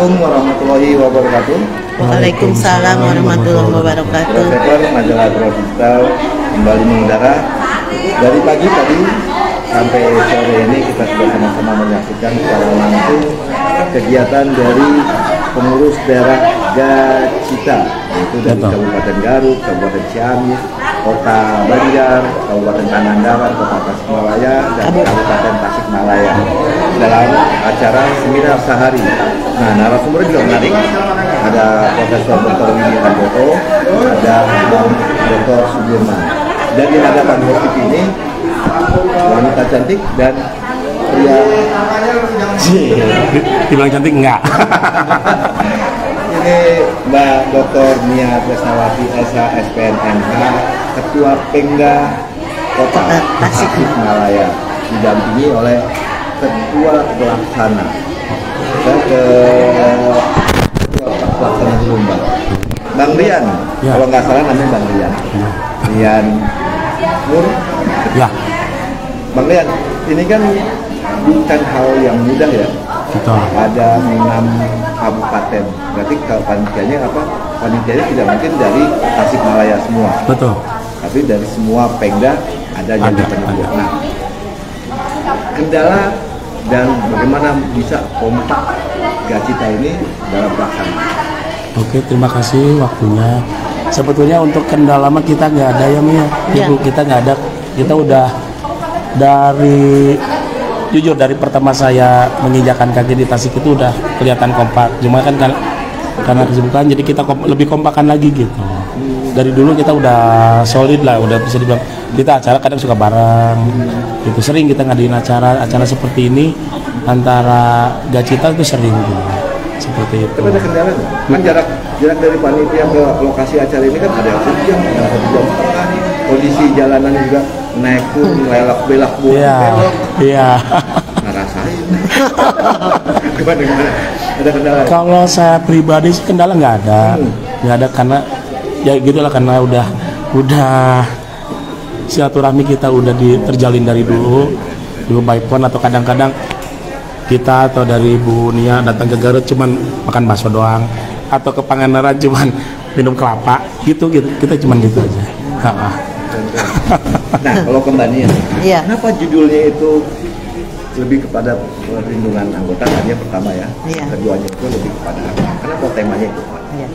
Assalamualaikum warahmatullahi wabarakatuh. Waalaikumsalam warahmatullahi wabarakatuh. Profesor Majalah Digital kembali mengudara dari pagi tadi sampai sore ini kita sudah sama-sama menyaksikan secara langsung kegiatan dari pengurus daerah Gacita yaitu dari Betul. Kabupaten Garut, Kabupaten Ciamis, Kota Banjar, Kabupaten Pangandaran, Kota Tasikmalaya, dan Kabupaten Tasikmalaya dalam acara seminar sehari. Nah, narasumber juga menarik. Ada Profesor Dr. Willy Handoto, ada Dr. Sudirman. Dan di hadapan host ini wanita cantik dan pria Dibilang cantik enggak? ini Mbak Dr. Nia Tresnawati SH SPNMH Ketua Pengda Kota Tasikmalaya didampingi oleh Ketua Pelaksana. Saya ke Ketua Pelaksana dulu Mbak. Bang Rian, Ya. kalau nggak salah namanya Bang Rian. Rian Nur. ya, Bang Rian, ini kan bukan hal yang mudah ya betul. ada enam kabupaten. Berarti kalau panitianya apa? Panitianya tidak mungkin dari Tasikmalaya semua, Betul. tapi dari semua Pengda ada yang Ada, panitia. ada. Nah, kendala dan bagaimana bisa kompak Gacita ini dalam pelaksanaan. Oke, terima kasih waktunya. Sebetulnya untuk kendala mah kita nggak ada ya Mia. Ya. Ibu kita nggak ada. Kita udah dari jujur dari pertama saya menginjakan kaki di Tasik itu udah kelihatan kompak. Cuma kan kar- karena kesibukan jadi kita kom- lebih kompakan lagi gitu. Dari dulu kita udah solid lah, udah bisa dibilang kita acara kadang suka bareng. Gitu sering kita ngadain acara acara seperti ini antara Gacita itu sering gitu. Seperti itu. Tapi ada kendala nggak? Kan jarak jarak dari panitia ke lokasi acara ini kan ada yang satu jam, ada yang satu jam setengah. Kondisi jalanan juga naik turun, lelak belak buat Iya, iya. ngerasain gimana gimana ada kendala. Kalau saya pribadi sih kendala nggak ada, Hmm. nggak ada karena ya gitulah karena udah udah silaturahmi kita udah di, terjalin dari dulu. Dulu by phone atau kadang-kadang kita atau dari Bu Nia datang ke Garut cuman makan bakso doang. Atau ke Pangandaran cuman minum kelapa. Gitu gitu. Kita cuman gitu aja. Ha-ha. Nah kalau kembali Iya. kenapa judulnya itu lebih kepada perlindungan anggota tadi yang pertama ya Iya. keduanya itu lebih kepada apa kenapa temanya itu? Ya.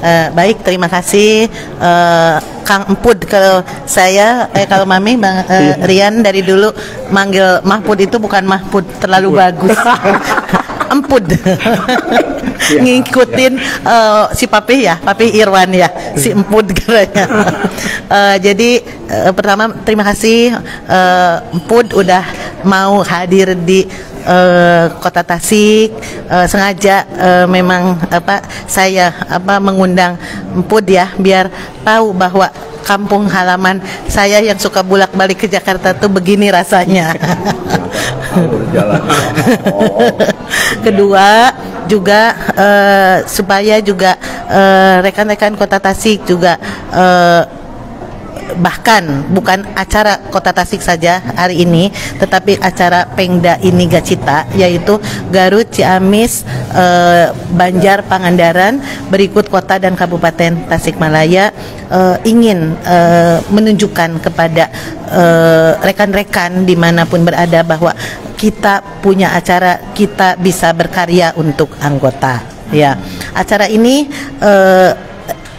Eh, baik, terima kasih eh, Kang Empud kalau saya eh kalau Mami Bang eh, Rian dari dulu manggil Mahpud itu bukan Mahpud terlalu bagus. Empud. Ngikutin eh, si Papi ya, Papi Irwan ya, si Empud katanya. Eh, jadi eh, pertama terima kasih eh, Empud udah mau hadir di eh, kota Tasik eh, sengaja eh, memang apa saya apa mengundang Empud ya biar tahu bahwa kampung halaman saya yang suka bolak-balik ke Jakarta tuh begini rasanya. Kedua juga eh, supaya juga eh, rekan-rekan kota Tasik juga eh, bahkan bukan acara Kota Tasik saja hari ini, tetapi acara Pengda ini Gacita yaitu Garut, Ciamis, eh, Banjar, Pangandaran, berikut kota dan kabupaten Tasikmalaya eh, ingin eh, menunjukkan kepada rekan-rekan di mana pun berada bahwa kita punya acara, kita bisa berkarya untuk anggota. Ya, acara ini eh,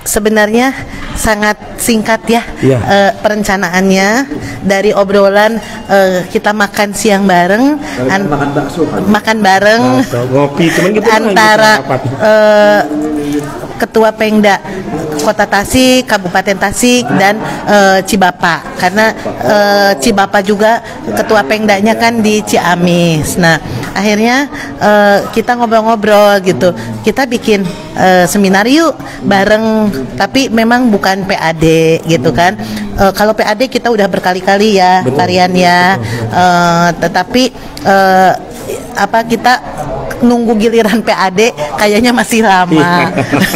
sebenarnya sangat singkat ya Iya. eh, perencanaannya. Dari obrolan eh, kita makan siang bareng an- makan bakso kan? makan bareng. Ngopi cuman gitu doang, antara eh, ketua Pengda Kota Tasik, Kabupaten Tasik dan eh, Cibapa karena eh, Cibapa juga ketua Pengdanya kan di Ciamis. Nah, akhirnya eh, kita ngobrol-ngobrol gitu. Kita bikin eh, seminar yuk bareng tapi memang bukan PAD gitu kan. Eh, kalau PAD kita udah berkali-kali ya Betul. varian ya. Eh, tetapi eh, apa kita nunggu giliran PAD kayaknya masih lama.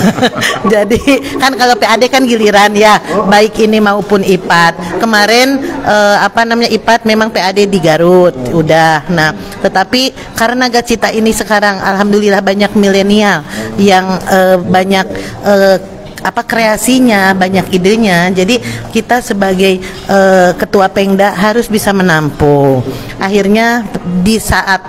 Jadi kan kalau PAD kan giliran ya, baik ini maupun IPAT. Kemarin eh, apa namanya IPAT memang PAD di Garut, udah. Nah, tetapi karena Gacita ini sekarang alhamdulillah banyak milenial yang eh, banyak eh, apa kreasinya, banyak idenya. Jadi kita sebagai eh, ketua Pengda harus bisa menampung. Akhirnya di saat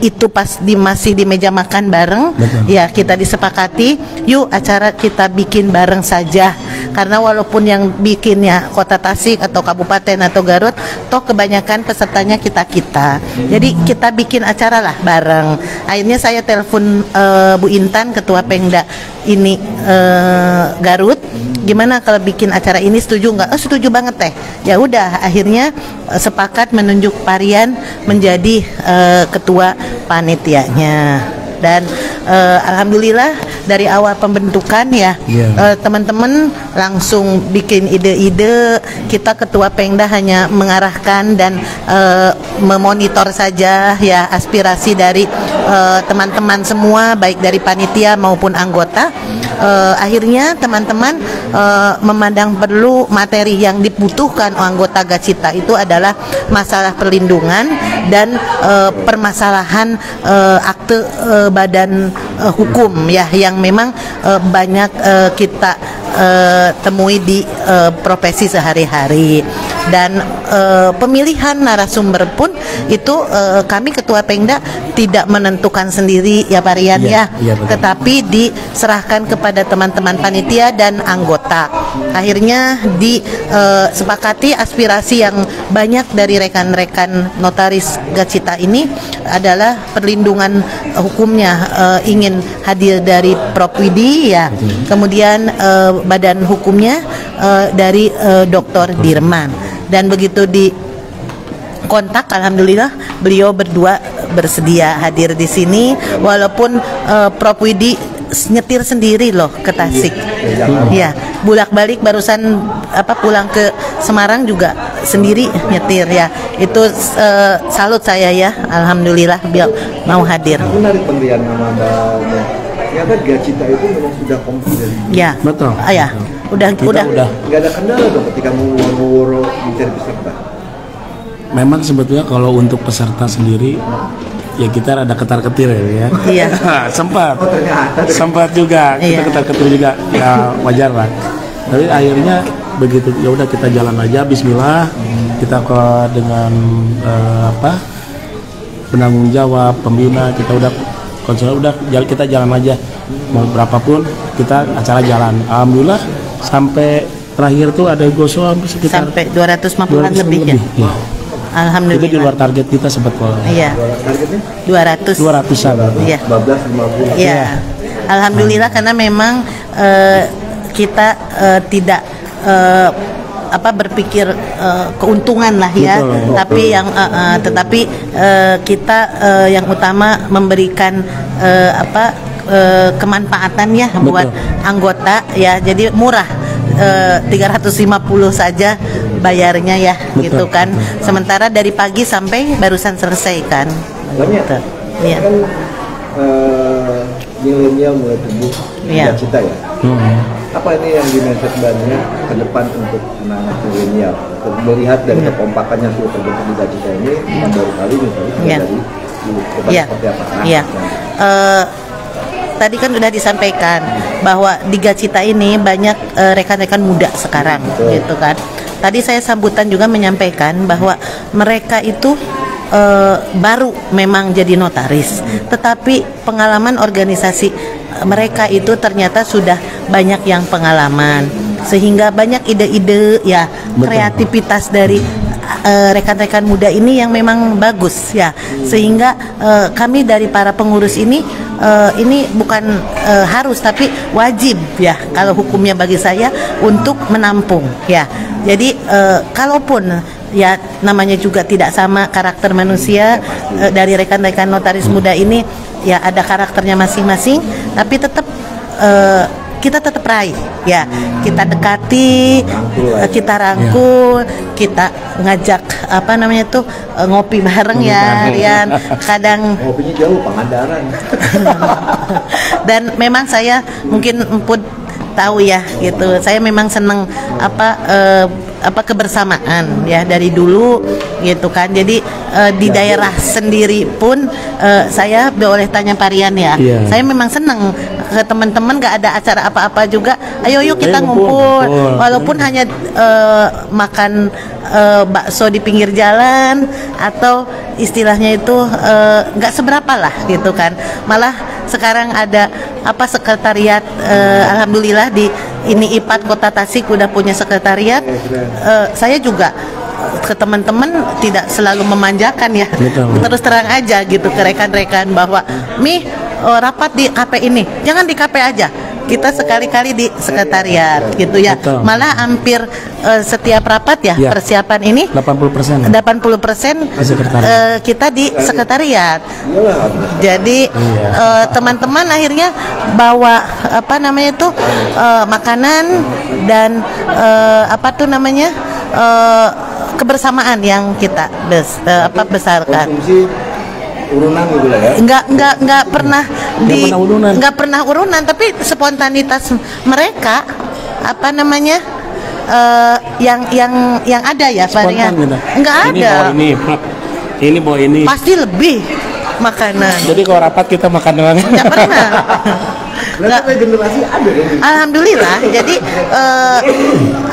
itu pas di masih di meja makan bareng ya kita disepakati yuk acara kita bikin bareng saja karena walaupun yang bikinnya kota Tasik atau kabupaten atau Garut toh kebanyakan pesertanya kita kita jadi kita bikin acara lah bareng. Akhirnya saya telepon eh, Bu Intan ketua Pengda ini eh, Garut. Gimana kalau bikin acara ini? Setuju nggak? Oh, setuju banget teh. Ya udah akhirnya eh, sepakat menunjuk Parian menjadi eh, ketua panitianya dan eh, alhamdulillah dari awal pembentukan ya Iya. eh, teman-teman langsung bikin ide-ide kita ketua Pengda hanya mengarahkan dan eh, memonitor saja ya aspirasi dari eh, teman-teman semua baik dari panitia maupun anggota Eh, akhirnya teman-teman eh, memandang perlu materi yang dibutuhkan anggota Gacita itu adalah masalah perlindungan dan eh, permasalahan eh, akte badan eh, hukum ya yang memang eh, banyak eh, kita eh, temui di eh, profesi sehari-hari dan eh, pemilihan narasumber pun itu eh, kami ketua Pengda tidak menentukan sendiri ya Pak Rian Iya, ya iya, betul. tetapi diserahkan kepada teman-teman panitia dan anggota. Akhirnya disepakati aspirasi yang banyak dari rekan-rekan notaris Gacita ini adalah perlindungan hukumnya eh, ingin hadir dari Propwidi ya. Kemudian eh, badan hukumnya eh, dari eh, Dr. Dirman dan begitu di kontak alhamdulillah beliau berdua bersedia hadir di sini walaupun eh, Prof Widi nyetir sendiri loh ke Tasik. Ya, bolak-balik barusan apa pulang ke Semarang juga sendiri nyetir ya. Itu eh, salut saya ya, alhamdulillah beliau mau hadir. Menarik pemberian nama Mbak. Ternyata Gacita itu memang sudah komplit dari. Ya. Betul. Ah, ya. Udah Kita udah udah Nggak ada kendala dong ketika mau ngurus mencari peserta. memang sebetulnya kalau untuk peserta sendiri ya kita ada ketar-ketir ya. Iya. sempat. Oh ternyata Sempat juga kita Iya. ketar-ketir juga ya wajar lah. Tapi akhirnya begitu ya udah kita jalan aja Bismillah kita ke dengan eh, apa penanggung jawab pembina kita udah konsul udah jalan kita jalan aja mau berapapun kita acara jalan alhamdulillah sampai terakhir tuh ada gosok hampir sekitar sampai 250-an 200 lebih ya. ya. Itu di luar Alhamdulillah. target kita sempat kalau Iya, targetnya 200. 200-an. Iya. 15 50. Ya, alhamdulillah karena memang eh, kita eh, tidak eh, apa berpikir eh, keuntungan lah ya, Betul, betul. tapi yang eh, eh, tetapi eh, kita eh, yang utama memberikan eh, apa eh, kemanfaatan ya buat anggota ya, jadi murah. eh, 350 saja bayarnya ya Betul, gitu kan. Sementara dari pagi sampai barusan selesai kan. Banyak. Gitu. Iya. Kan eh, milenial mulai tumbuh Iya. cita ya. Hmm. Apa ini yang dimention bannya ke depan untuk anak-anak milenial? Melihat dari kekompakan yang sudah terbentuk di Gacita ini yang baru kali misalnya sudah Iya. dari Iya. seperti apa? Nah, Iya. yang- Eh, tadi kan sudah disampaikan bahwa di Gacita ini banyak eh, rekan-rekan muda sekarang, Betul. gitu kan. Tadi saya sambutan juga menyampaikan bahwa mereka itu eh, baru memang jadi notaris, tetapi pengalaman organisasi eh, mereka itu ternyata sudah banyak yang pengalaman, sehingga banyak ide-ide ya Betul. kreativitas dari eh, rekan-rekan muda ini yang memang bagus ya. Sehingga eh, kami dari para pengurus ini eh, ini bukan eh, harus tapi wajib ya kalau hukumnya bagi saya untuk menampung ya. Jadi eh, kalaupun ya namanya juga tidak sama karakter manusia eh, dari rekan-rekan notaris muda ini ya ada karakternya masing-masing tapi tetap eh, kita tetap peraih ya kita dekati ya. kita rangkul kita ngajak apa namanya tuh eh, ngopi bareng ya Rian kadang Kopinya jauh, Pangandaran. dan memang saya mungkin emput tahu ya gitu. Saya memang seneng apa eh, apa kebersamaan ya dari dulu gitu kan. Jadi eh, di daerah sendiri pun eh, saya boleh tanya Parian ya. Iya. saya memang seneng ke teman-teman nggak ada acara apa-apa juga. Ayo yuk kita Ayo ngumpul, ngumpul. Betul. walaupun hanya eh, makan eh, bakso di pinggir jalan atau istilahnya itu nggak seberapa lah gitu kan. Malah sekarang ada apa sekretariat eh, alhamdulillah di ini IPAT Kota Tasik udah punya sekretariat. Eh, saya juga ke teman-teman tidak selalu memanjakan ya. Betul. terus terang aja gitu ke rekan-rekan bahwa mi eh, rapat di KP ini. Jangan di KP aja kita sekali-kali di sekretariat gitu ya. Betul. malah hampir eh, setiap rapat ya, Ya. persiapan ini 80 persen 80 persen Di sekretariat. kita di sekretariat. Jadi eh, teman-teman akhirnya bawa apa namanya itu eh, makanan dan eh, apa tuh namanya eh, kebersamaan yang kita bes, eh, apa besarkan. Konsumsi urunan gitu lah ya. nggak nggak nggak pernah di pernah urunan. nggak pernah urunan tapi spontanitas mereka apa namanya eh, yang yang yang ada ya Pak Rian? Spontan gitu. nggak ini ada bawa ini ini bawa ini pasti lebih makanan jadi kalau rapat kita makan doang nggak pernah generasi ada dong. Alhamdulillah, jadi eh,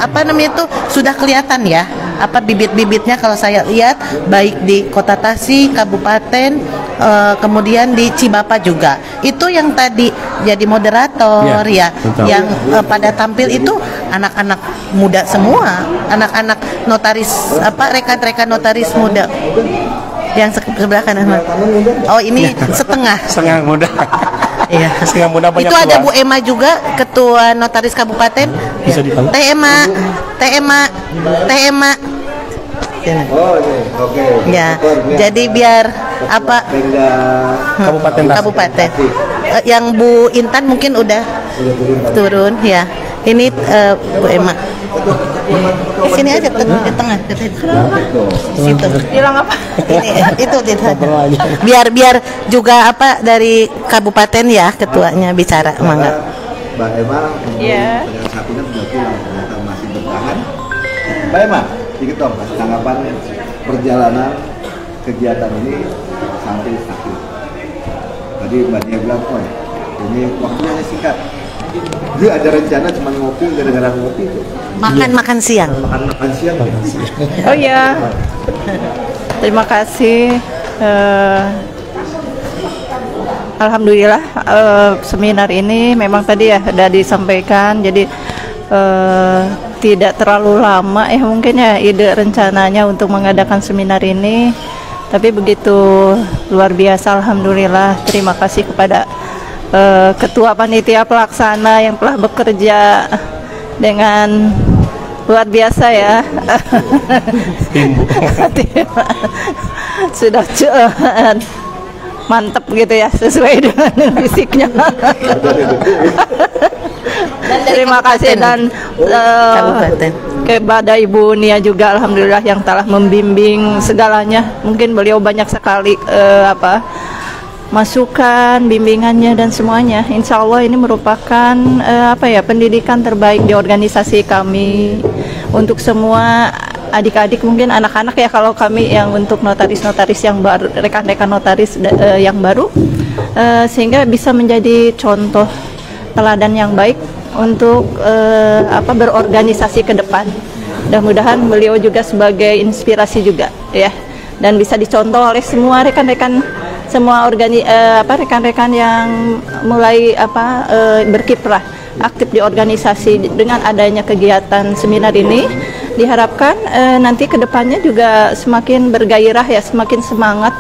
apa namanya itu sudah kelihatan ya apa bibit-bibitnya kalau saya lihat baik di Kota Tasik, Kabupaten, eh, kemudian di Cibapa juga. Itu yang tadi jadi moderator Ya, ya, betul. yang eh, pada tampil itu anak-anak muda semua, anak-anak notaris apa rekan-rekan notaris muda. Yang se- sebelah kanan. Mas. Oh ini setengah. setengah muda Iya. setengah muda banyak Itu ada tua. Bu Emma juga, Ketua Notaris Kabupaten. Bisa dipanggil. Teh Emma, Teh Emma, Teh Emma. Oh, ini. Oke. Ya, Motornya. jadi biar apa Pemda Kabupaten kabupaten. Eh, yang Bu Intan mungkin udah udah turun ya. Ini eh, Bu Emma. Di sini aja teng- di tengah. di Situ. Bilang apa? Ini itu di. Biar biar juga apa dari kabupaten ya ketuanya bicara mangga. Mbak Emma Iya. dengan Sapina sudah pulang ternyata masih bertahan. Mbak Emma, dikit dong kasih tanggapan perjalanan kegiatan ini sampai akhir. Tadi Mbak Nia bilang, oh ini waktunya singkat. Dia ada rencana cuma ngopi, gara-gara ngopi tuh. Makan makan siang. Makan makan siang. ya? Oh iya. Terima kasih. Eh, Alhamdulillah eh, seminar ini memang tadi ya sudah disampaikan jadi eh, tidak terlalu lama ya mungkin ya ide rencananya untuk mengadakan seminar ini tapi begitu luar biasa Alhamdulillah terima kasih kepada eh, ketua panitia pelaksana yang telah bekerja dengan luar biasa ya. Sudah cu- mantep gitu ya sesuai dengan fisiknya. Terima kasih dan eh, Kabupaten. kepada Ibu Nia juga Alhamdulillah yang telah membimbing segalanya. Mungkin beliau banyak sekali eh, apa masukan bimbingannya dan semuanya. Insya Allah ini merupakan eh, apa ya pendidikan terbaik di organisasi kami. Untuk semua adik-adik mungkin anak-anak ya kalau kami yang untuk notaris-notaris yang baru rekan-rekan notaris eh, yang baru. Eh, sehingga bisa menjadi contoh teladan yang baik untuk eh, apa berorganisasi ke depan. Mudah-mudahan beliau juga sebagai inspirasi juga ya. Dan bisa dicontoh oleh semua rekan-rekan semua organi eh, apa rekan-rekan yang mulai apa eh, berkiprah aktif di organisasi dengan adanya kegiatan seminar ini diharapkan eh, nanti ke depannya juga semakin bergairah ya semakin semangat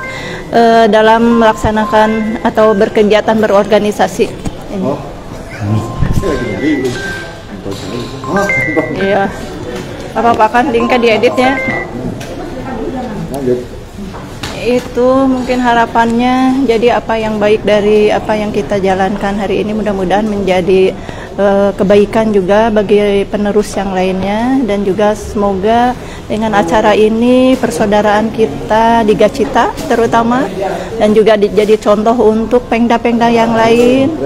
eh, dalam melaksanakan atau berkegiatan berorganisasi. Oh, Iya. Apa-apa kan linknya dieditnya. lanjut. Itu mungkin harapannya jadi apa yang baik dari apa yang kita jalankan hari ini mudah-mudahan menjadi eh, kebaikan juga bagi penerus yang lainnya. Dan juga semoga dengan acara ini persaudaraan kita di Gacita terutama. Dan juga di- jadi contoh untuk pengda-pengda yang lain.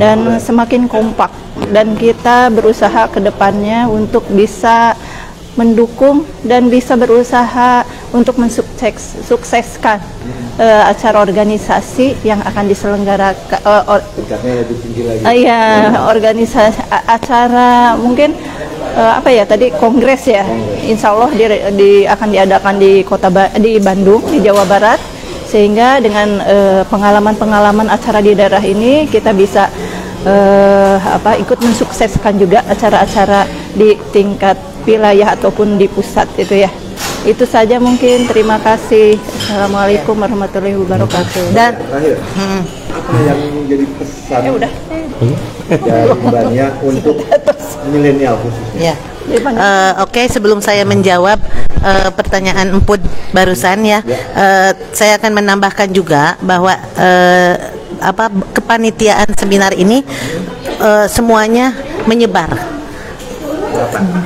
Dan semakin kompak. Dan kita berusaha ke depannya untuk bisa mendukung dan bisa berusaha untuk mensukses sukseskan eh, acara organisasi yang akan diselenggarakan eh, or- tingkatnya lebih tinggi lagi. Ah, Iya, organisasi acara mungkin eh, apa ya tadi kongres ya. Insya Allah di, di- akan diadakan di kota Ba- di Bandung di Jawa Barat. Sehingga dengan pengalaman-pengalaman acara di daerah ini kita bisa eh, apa ikut mensukseskan juga acara-acara di tingkat wilayah ataupun di pusat itu ya. Itu saja mungkin. Terima kasih. Assalamualaikum warahmatullahi wabarakatuh. Dan terakhir Hmm. apa yang menjadi pesan Ya udah. dari mbaknya untuk milenial khususnya Ya. Eh, Oke, sebelum saya menjawab eh, pertanyaan Emput barusan ya, eh, saya akan menambahkan juga bahwa eh, apa kepanitiaan seminar ini eh, semuanya menyebar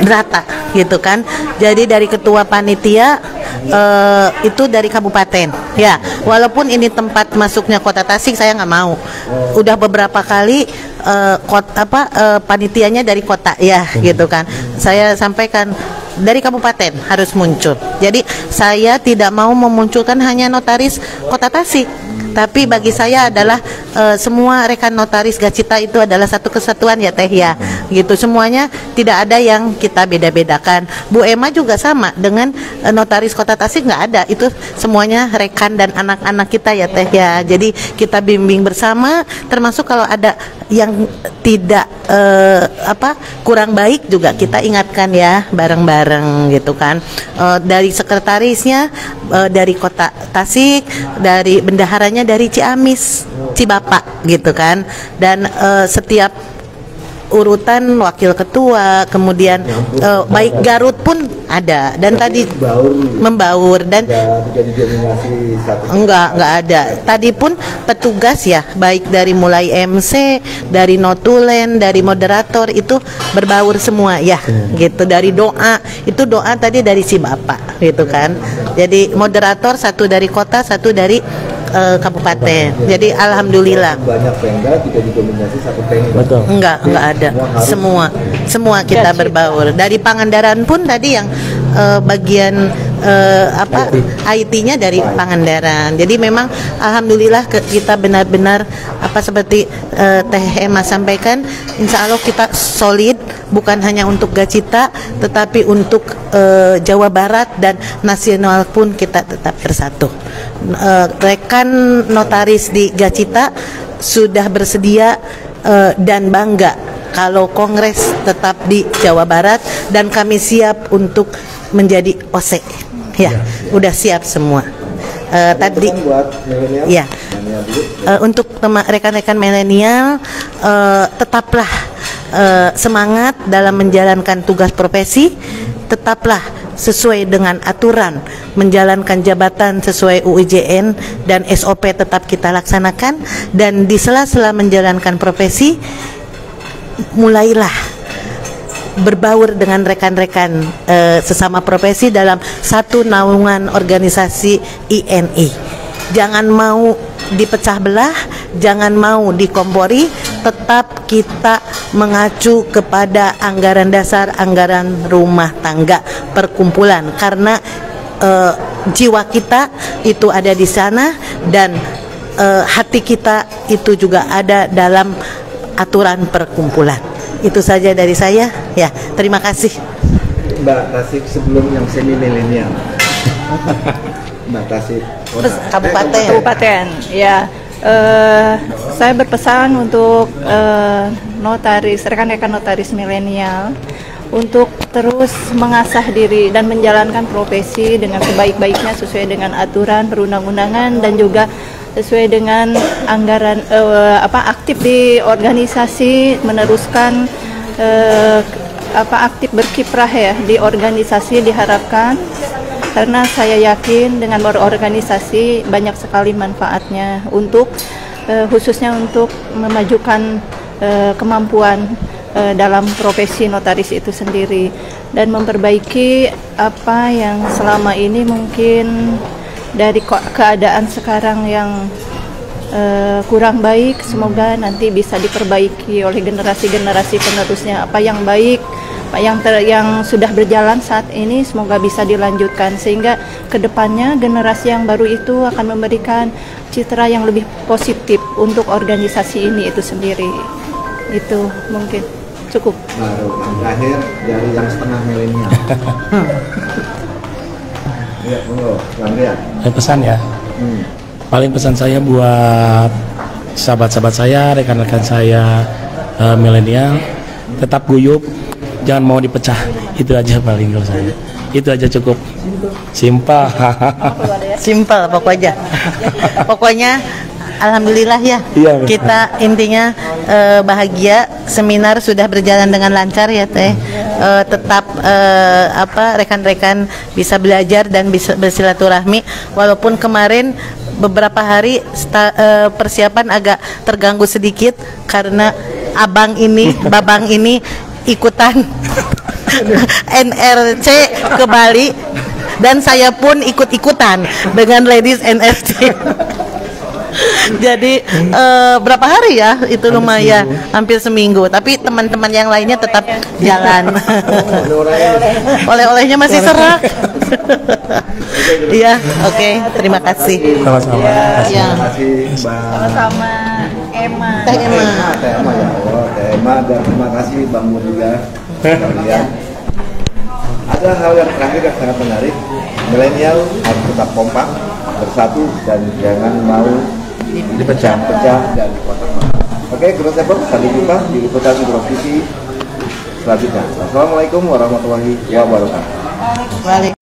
rata gitu kan. Jadi dari ketua panitia eh, itu dari kabupaten. Ya, walaupun ini tempat masuknya kota Tasik saya nggak mau. Udah beberapa kali eh, kota apa eh, panitianya dari kota ya gitu kan. Saya sampaikan dari kabupaten harus muncul. Jadi saya tidak mau memunculkan hanya notaris kota Tasik. Tapi bagi saya adalah eh, semua rekan notaris Gacita itu adalah satu kesatuan ya Teh ya. Gitu. Semuanya tidak ada yang kita beda-bedakan. Bu Emma juga sama dengan eh, notaris Kota Tasik nggak ada. Itu semuanya rekan dan anak-anak kita ya Teh ya. Jadi kita bimbing bersama. Termasuk kalau ada yang tidak eh, apa kurang baik juga kita ingatkan ya bareng-bareng gitu kan. Eh, dari sekretarisnya eh, dari kota Tasik dari bendaharanya dari Ciamis Cibapak gitu kan. Dan eh, setiap urutan wakil ketua kemudian eh, baik Garut pun ada dan tadi baur membaur dan Enggak, enggak ada. Tadi pun petugas ya, baik dari mulai MC, dari notulen, dari moderator itu berbaur semua ya, gitu. Dari doa, itu doa tadi dari si Bapak, gitu kan. Jadi moderator satu dari kota, satu dari eh, kabupaten. Jadi alhamdulillah. banyak pengda tidak didominasi satu pengda Betul. Enggak, enggak ada. Semua, semua kita berbaur. Dari Pangandaran pun tadi yang eh, bagian eh, apa IT-nya dari Pangandaran. Jadi memang alhamdulillah kita benar-benar apa seperti eh, Teh Emma sampaikan, insya Allah kita solid bukan hanya untuk Gacita, tetapi untuk eh, Jawa Barat dan nasional pun kita tetap bersatu. Eh, rekan notaris di Gacita sudah bersedia eh, dan bangga kalau kongres tetap di Jawa Barat dan kami siap untuk menjadi OSE. Ya, udah siap semua. Eh, tadi buat milenial Ya. Eh, untuk rekan-rekan milenial eh, tetaplah eh, semangat dalam menjalankan tugas profesi, tetaplah sesuai dengan aturan menjalankan jabatan sesuai UIJN dan SOP tetap kita laksanakan dan di sela-sela menjalankan profesi mulailah berbaur dengan rekan-rekan eh, sesama profesi dalam satu naungan organisasi INI. Jangan mau dipecah belah, jangan mau dikompori, tetap kita mengacu kepada anggaran dasar, anggaran rumah tangga perkumpulan karena eh, jiwa kita itu ada di sana dan eh, hati kita itu juga ada dalam aturan perkumpulan. Itu saja dari saya. Ya, terima kasih. Mbak Tasik sebelum yang semi milenial Mbak Tasik Terus kabupaten. Kabupaten, ya. Eh, saya berpesan untuk eh, notaris, rekan-rekan notaris milenial untuk terus mengasah diri dan menjalankan profesi dengan sebaik-baiknya sesuai dengan aturan perundang-undangan dan juga sesuai dengan anggaran eh, apa aktif di organisasi meneruskan eh, apa aktif berkiprah ya di organisasi diharapkan. Karena saya yakin dengan berorganisasi banyak sekali manfaatnya untuk eh, khususnya untuk memajukan eh, kemampuan eh, dalam profesi notaris itu sendiri. Dan memperbaiki apa yang selama ini mungkin dari keadaan sekarang yang eh, kurang baik. Semoga nanti bisa diperbaiki oleh generasi-generasi penerusnya. Apa yang baik apa yang ter- yang sudah berjalan saat ini semoga bisa dilanjutkan. Sehingga ke depannya generasi yang baru itu akan memberikan citra yang lebih positif untuk organisasi ini itu sendiri. Itu mungkin cukup. Baru terakhir dari yang setengah milenial. Iya. Saya pesan ya Hmm. paling pesan saya buat sahabat-sahabat saya rekan-rekan saya eh, milenial tetap guyup jangan mau dipecah itu aja paling kalau saya itu aja cukup simpel Simpel pokoknya. pokoknya alhamdulillah ya. Iya, kita intinya eh, bahagia seminar sudah berjalan dengan lancar ya Teh. Eh, tetap eh, apa rekan-rekan bisa belajar dan bisa bersilaturahmi walaupun kemarin beberapa hari sta- eh, persiapan agak terganggu sedikit karena abang ini, babang ini ikutan NRC ke Bali dan saya pun ikut-ikutan dengan Ladies NRC. Jadi eh, berapa hari ya? Itu lumayan hampir seminggu. Tapi teman-teman yang lainnya tetap jalan. Oleh-olehnya masih serak. Iya, oke. Terima kasih. sama-sama Ya. Terima kasih Mbak sama Emma Teh Emma. Emma, Teh Emma ya Allah, Teh Emma dan terima kasih Bang Mun juga kalian. Ada hal yang terakhir yang sangat menarik. Milenial harus tetap kompak, bersatu dan jangan mau dipecah-pecah dan dipotong. Oke, Guru Tepok, sampai jumpa di liputan Guru TV selanjutnya. Assalamualaikum warahmatullahi wabarakatuh. Balik.